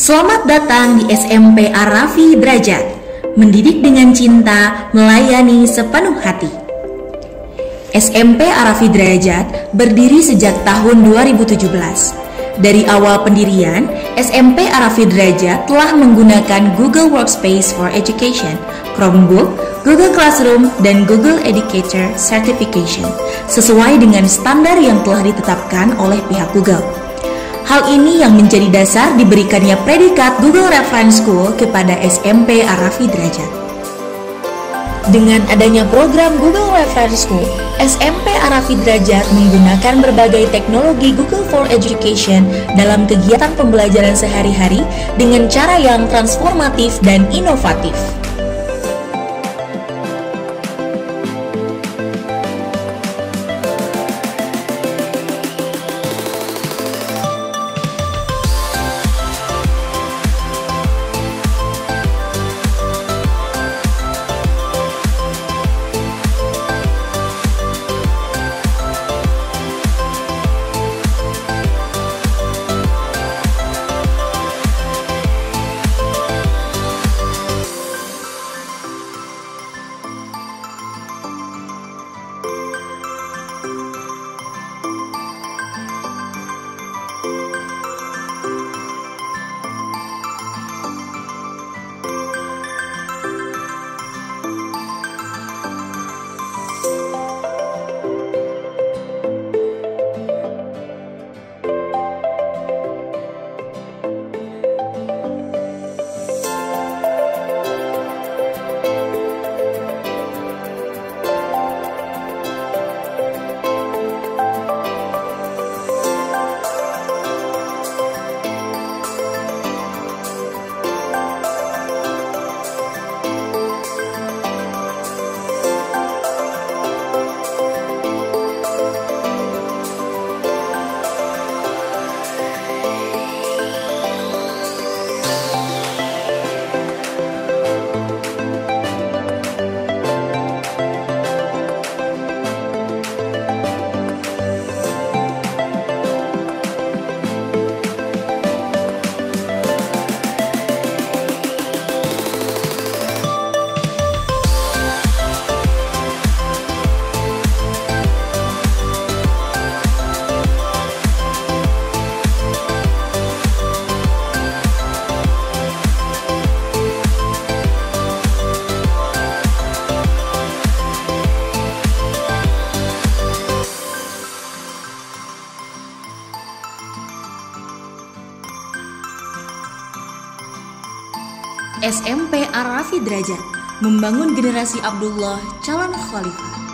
Selamat datang di SMP Arafi Derajat. Mendidik dengan cinta, melayani sepenuh hati. SMP Arafi Derajat berdiri sejak tahun 2017. Dari awal pendirian, SMP Arafi Derajat telah menggunakan Google Workspace for Education, Chromebook, Google Classroom, dan Google Educator Certification sesuai dengan standar yang telah ditetapkan oleh pihak Google. Hal ini yang menjadi dasar diberikannya predikat Google Reference School kepada SMP Arafi Derajat. Dengan adanya program Google Reference School, SMP Arafi Derajat menggunakan berbagai teknologi Google for Education dalam kegiatan pembelajaran sehari-hari dengan cara yang transformatif dan inovatif. SMP Ar-Rafi Derajat membangun generasi Abdullah calon khalifah.